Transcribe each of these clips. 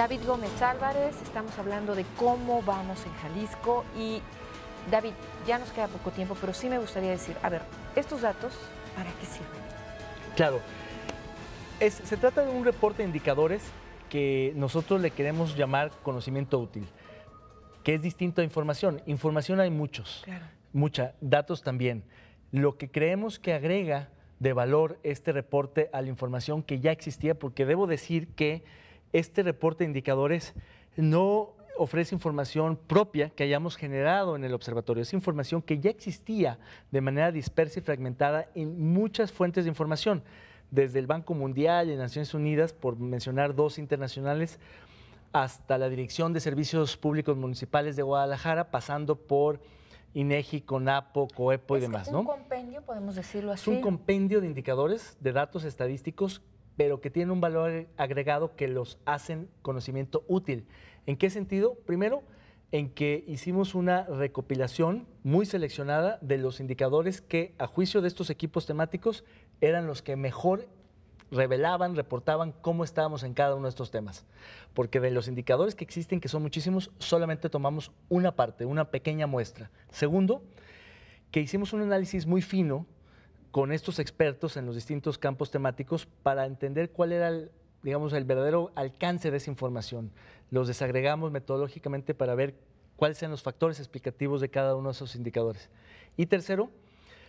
David Gómez Álvarez, estamos hablando de cómo vamos en Jalisco y David, ya nos queda poco tiempo, pero sí me gustaría decir, a ver, estos datos, ¿para qué sirven? Claro, se trata de un reporte de indicadores que nosotros le queremos llamar conocimiento útil, que es distinto a información. Información hay muchos, mucha, datos también. Lo que creemos que agrega de valor este reporte a la información que ya existía, porque debo decir que este reporte de indicadores no ofrece información propia que hayamos generado en el observatorio, es información que ya existía de manera dispersa y fragmentada en muchas fuentes de información desde el Banco Mundial y Naciones Unidas, por mencionar dos internacionales, hasta la Dirección de Servicios Públicos Municipales de Guadalajara, pasando por INEGI, CONAPO, COEPO y demás. Es un compendio, podemos decirlo así. Es un compendio de indicadores, de datos estadísticos, pero que tienen un valor agregado que los hacen conocimiento útil. ¿En qué sentido? Primero, en que hicimos una recopilación muy seleccionada de los indicadores que, a juicio de estos equipos temáticos, eran los que mejor revelaban, reportaban cómo estábamos en cada uno de estos temas. Porque de los indicadores que existen, que son muchísimos, solamente tomamos una parte, una pequeña muestra. Segundo, que hicimos un análisis muy fino con estos expertos en los distintos campos temáticos para entender cuál era el, digamos, el verdadero alcance de esa información. Los desagregamos metodológicamente para ver cuáles sean los factores explicativos de cada uno de esos indicadores. Y tercero,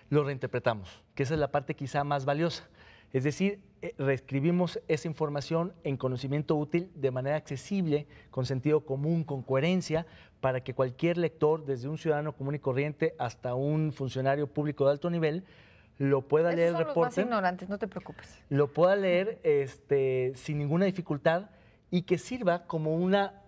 los reinterpretamos, que esa es la parte quizá más valiosa. Es decir, eh, reescribimos esa información en conocimiento útil de manera accesible, con sentido común, con coherencia, para que cualquier lector, desde un ciudadano común y corriente hasta un funcionario público de alto nivel, lo pueda leer el reporte. Los más ignorantes, no te preocupes. Lo pueda leer este, sin ninguna dificultad y que sirva como una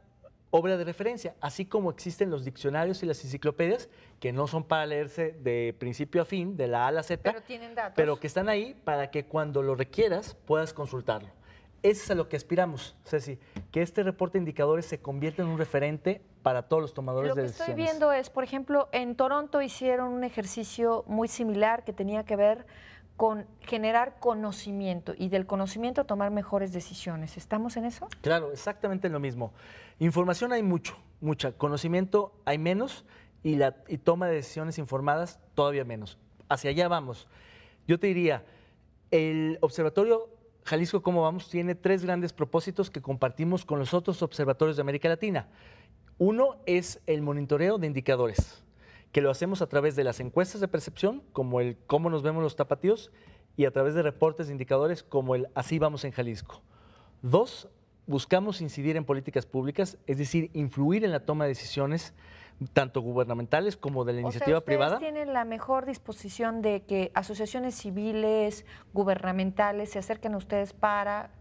obra de referencia, así como existen los diccionarios y las enciclopedias que no son para leerse de principio a fin, de la A a la Z, pero, tienen datos. pero que están ahí para que cuando lo requieras puedas consultarlo. Eso es a lo que aspiramos, Ceci, que este reporte de indicadores se convierta en un referente para todos los tomadores de decisiones. Lo que estoy viendo es, por ejemplo, en Toronto hicieron un ejercicio muy similar que tenía que ver con generar conocimiento y del conocimiento tomar mejores decisiones. ¿Estamos en eso? Claro, exactamente lo mismo. Información hay mucho, mucha. Conocimiento hay menos y, la, y toma de decisiones informadas todavía menos. Hacia allá vamos. Yo te diría, el Observatorio Jalisco Cómo Vamos tiene tres grandes propósitos que compartimos con los otros observatorios de América Latina. Uno es el monitoreo de indicadores que lo hacemos a través de las encuestas de percepción, como el cómo nos vemos los tapatíos, y a través de reportes de indicadores como el así vamos en Jalisco. Dos, buscamos incidir en políticas públicas, es decir, influir en la toma de decisiones tanto gubernamentales como de la iniciativa privada. tienen la mejor disposición de que asociaciones civiles, gubernamentales se acerquen a ustedes para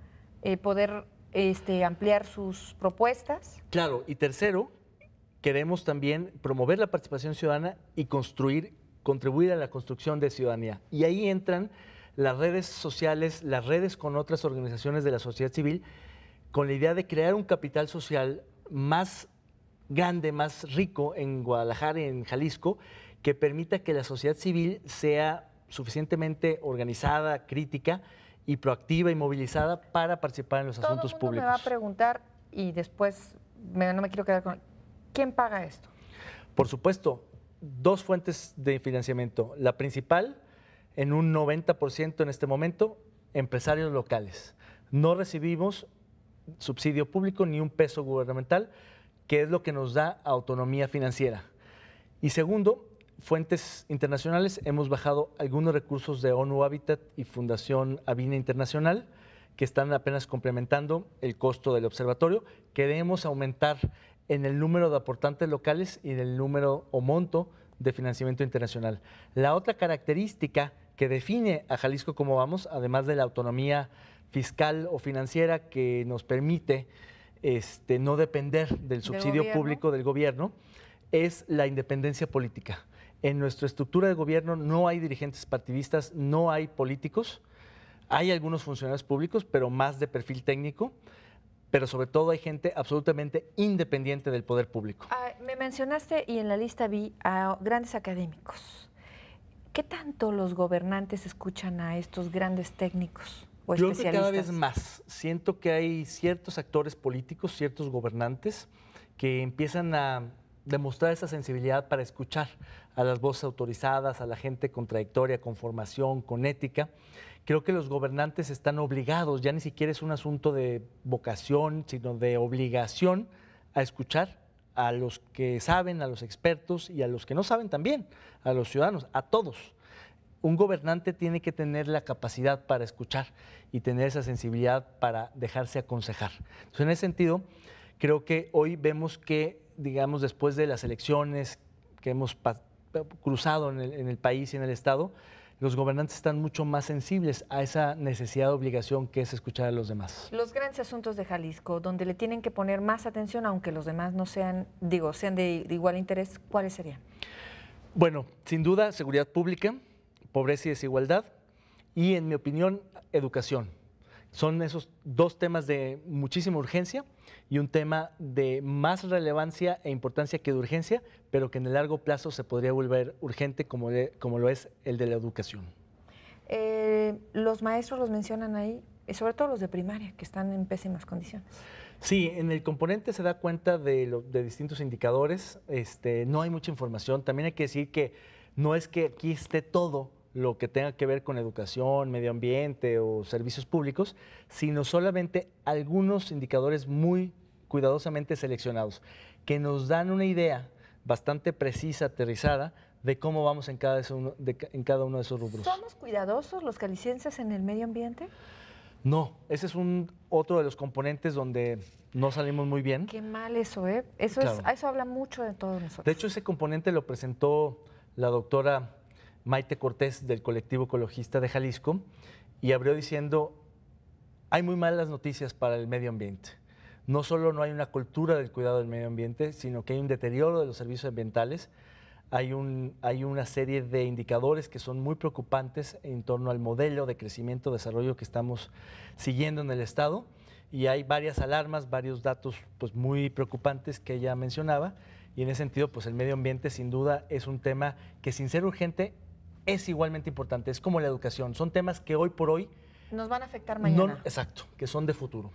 eh, poder este, ampliar sus propuestas? Claro, y tercero, queremos también promover la participación ciudadana y construir, contribuir a la construcción de ciudadanía. Y ahí entran las redes sociales, las redes con otras organizaciones de la sociedad civil, con la idea de crear un capital social más grande, más rico en Guadalajara y en Jalisco, que permita que la sociedad civil sea suficientemente organizada, crítica y proactiva y movilizada para participar en los asuntos públicos. Me va a preguntar y después no me quiero quedar con ¿Quién paga esto? Por supuesto, dos fuentes de financiamiento. La principal, en un 90% en este momento, empresarios locales. No recibimos subsidio público ni un peso gubernamental, que es lo que nos da autonomía financiera. Y segundo, fuentes internacionales, hemos bajado algunos recursos de ONU Habitat y Fundación Avina Internacional, que están apenas complementando el costo del observatorio. Queremos aumentar en el número de aportantes locales y en el número o monto de financiamiento internacional. La otra característica que define a Jalisco como vamos, además de la autonomía fiscal o financiera que nos permite este, no depender del subsidio público del gobierno, es la independencia política. En nuestra estructura de gobierno no hay dirigentes partidistas, no hay políticos, hay algunos funcionarios públicos, pero más de perfil técnico pero sobre todo hay gente absolutamente independiente del poder público. Ah, me mencionaste y en la lista vi a grandes académicos. ¿Qué tanto los gobernantes escuchan a estos grandes técnicos? O Yo creo que cada vez más. Siento que hay ciertos actores políticos, ciertos gobernantes que empiezan a demostrar esa sensibilidad para escuchar a las voces autorizadas, a la gente con trayectoria, con formación, con ética. Creo que los gobernantes están obligados, ya ni siquiera es un asunto de vocación, sino de obligación a escuchar a los que saben, a los expertos y a los que no saben también, a los ciudadanos, a todos un gobernante tiene que tener la capacidad para escuchar y tener esa sensibilidad para dejarse aconsejar. Entonces, en ese sentido, creo que hoy vemos que, digamos, después de las elecciones que hemos cruzado en el, en el país y en el Estado, los gobernantes están mucho más sensibles a esa necesidad de obligación que es escuchar a los demás. Los grandes asuntos de Jalisco, donde le tienen que poner más atención, aunque los demás no sean, digo, sean de, de igual interés, ¿cuáles serían? Bueno, sin duda, seguridad pública, pobreza y desigualdad, y en mi opinión, educación. Son esos dos temas de muchísima urgencia y un tema de más relevancia e importancia que de urgencia, pero que en el largo plazo se podría volver urgente como, de- como lo es el de la educación. Eh, los maestros los mencionan ahí, y sobre todo los de primaria, que están en pésimas condiciones. Sí, en el componente se da cuenta de, lo- de distintos indicadores, este, no hay mucha información. También hay que decir que no es que aquí esté todo lo que tenga que ver con educación, medio ambiente o servicios públicos, sino solamente algunos indicadores muy cuidadosamente seleccionados, que nos dan una idea bastante precisa, aterrizada, de cómo vamos en cada, uno de, ca- en cada uno de esos rubros. ¿Somos cuidadosos los calicienses en el medio ambiente? No, ese es un, otro de los componentes donde no salimos muy bien. Qué mal eso, ¿eh? Eso, es, Claro. eso habla mucho de todos nosotros. De hecho, ese componente lo presentó la doctora Maite Cortés del colectivo ecologista de Jalisco y abrió diciendo, hay muy malas noticias para el medio ambiente. No solo no hay una cultura del cuidado del medio ambiente, sino que hay un deterioro de los servicios ambientales, hay, un, hay una serie de indicadores que son muy preocupantes en torno al modelo de crecimiento, desarrollo que estamos siguiendo en el Estado. Y hay varias alarmas, varios datos pues, muy preocupantes que ella mencionaba. Y en ese sentido pues el medio ambiente sin duda es un tema que sin ser urgente es igualmente importante, es como la educación, son temas que hoy por hoy Nos van a afectar no, mañana. exacto, que son de futuro.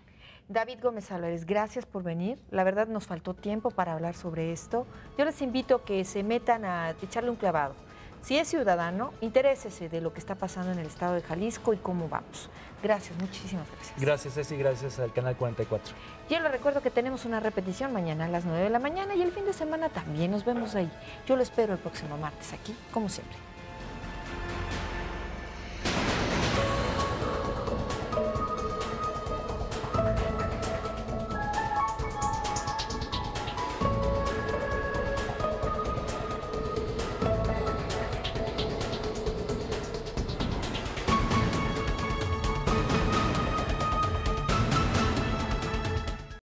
David Gómez Álvarez, gracias por venir. La verdad nos faltó tiempo para hablar sobre esto. Yo les invito a que se metan a echarle un clavado. Si es ciudadano, interésese de lo que está pasando en el estado de Jalisco y cómo vamos. Gracias, muchísimas gracias. Gracias Ceci, gracias al Canal 44. Yo les recuerdo que tenemos una repetición mañana a las 9 de la mañana y el fin de semana también nos vemos ahí. Yo lo espero el próximo martes aquí, como siempre.